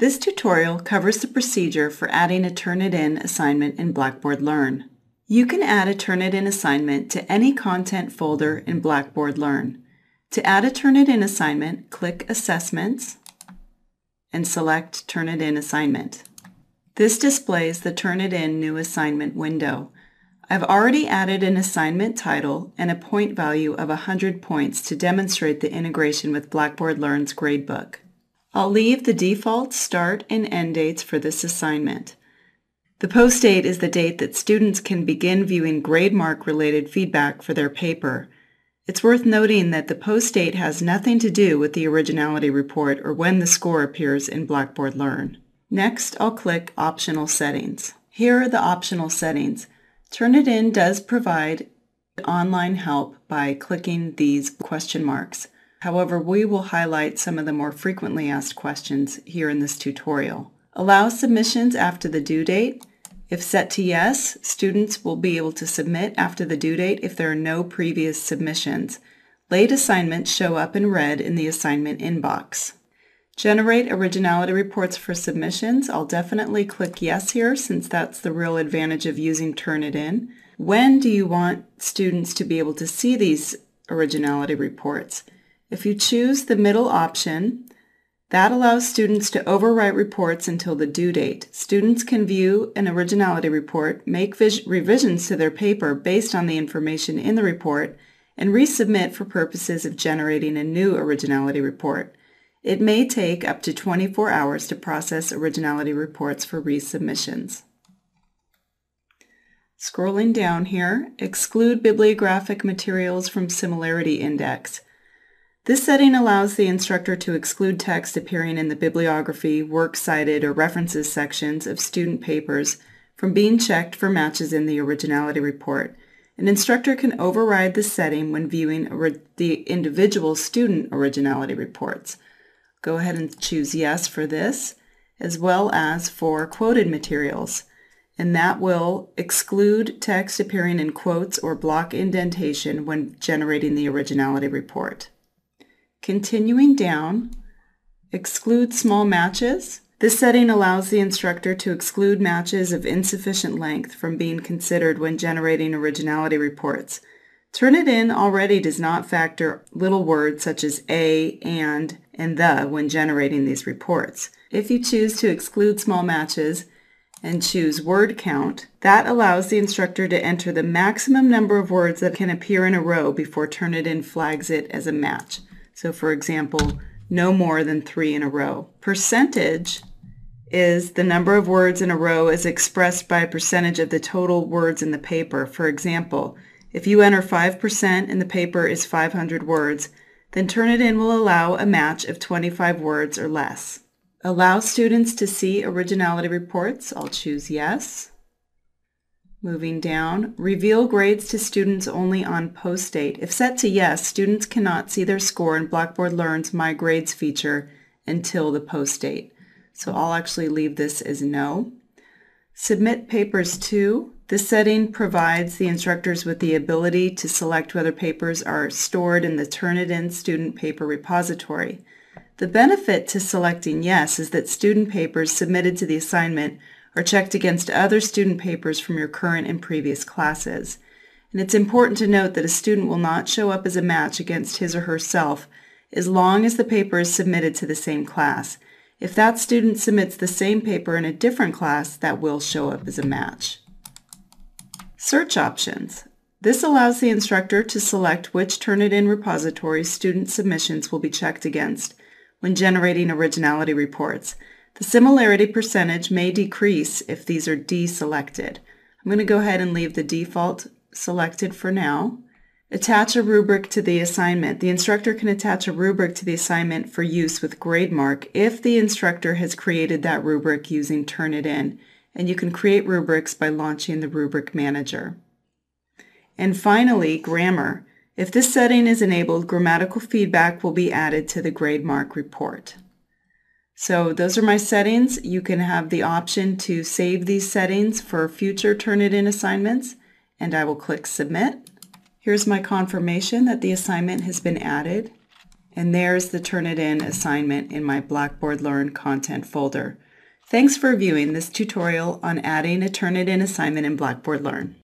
This tutorial covers the procedure for adding a Turnitin assignment in Blackboard Learn. You can add a Turnitin assignment to any content folder in Blackboard Learn. To add a Turnitin assignment, click Assessments and select Turnitin Assignment. This displays the Turnitin New Assignment window. I've already added an assignment title and a point value of 100 points to demonstrate the integration with Blackboard Learn's gradebook. I'll leave the default start and end dates for this assignment. The post date is the date that students can begin viewing GradeMark related feedback for their paper. It's worth noting that the post date has nothing to do with the originality report or when the score appears in Blackboard Learn. Next, I'll click Optional Settings. Here are the optional settings. Turnitin does provide online help by clicking these question marks. However, we will highlight some of the more frequently asked questions here in this tutorial. Allow submissions after the due date. If set to yes, students will be able to submit after the due date if there are no previous submissions. Late assignments show up in red in the assignment inbox. Generate originality reports for submissions. I'll definitely click yes here since that's the real advantage of using Turnitin. When do you want students to be able to see these originality reports? If you choose the middle option, that allows students to overwrite reports until the due date. Students can view an originality report, make revisions to their paper based on the information in the report, and resubmit for purposes of generating a new originality report. It may take up to 24 hours to process originality reports for resubmissions. Scrolling down here, exclude bibliographic materials from Similarity Index. This setting allows the instructor to exclude text appearing in the bibliography, works cited, or references sections of student papers from being checked for matches in the originality report. An instructor can override this setting when viewing the individual student originality reports. Go ahead and choose yes for this, as well as for quoted materials, and that will exclude text appearing in quotes or block indentation when generating the originality report. Continuing down, exclude small matches. This setting allows the instructor to exclude matches of insufficient length from being considered when generating originality reports. Turnitin already does not factor little words such as a, and, and the when generating these reports. If you choose to exclude small matches and choose word count, that allows the instructor to enter the maximum number of words that can appear in a row before Turnitin flags it as a match. So for example, no more than three in a row. Percentage is the number of words in a row as expressed by a percentage of the total words in the paper. For example, if you enter 5% and the paper is 500 words, then Turnitin will allow a match of 25 words or less. Allow students to see originality reports. I'll choose yes. Moving down, reveal grades to students only on post date. If set to yes, students cannot see their score in Blackboard Learn's My Grades feature until the post date. So I'll actually leave this as no. Submit papers to. This setting provides the instructors with the ability to select whether papers are stored in the Turnitin student paper repository. The benefit to selecting yes is that student papers submitted to the assignment are checked against other student papers from your current and previous classes. And it's important to note that a student will not show up as a match against his or herself as long as the paper is submitted to the same class. If that student submits the same paper in a different class, that will show up as a match. Search options. This allows the instructor to select which Turnitin repository student submissions will be checked against when generating originality reports. The similarity percentage may decrease if these are deselected. I'm going to go ahead and leave the default selected for now. Attach a rubric to the assignment. The instructor can attach a rubric to the assignment for use with GradeMark if the instructor has created that rubric using Turnitin, and you can create rubrics by launching the Rubric Manager. And finally, grammar. If this setting is enabled, grammatical feedback will be added to the GradeMark report. So those are my settings. You can have the option to save these settings for future Turnitin assignments, and I will click Submit. Here's my confirmation that the assignment has been added. And there's the Turnitin assignment in my Blackboard Learn content folder. Thanks for viewing this tutorial on adding a Turnitin assignment in Blackboard Learn.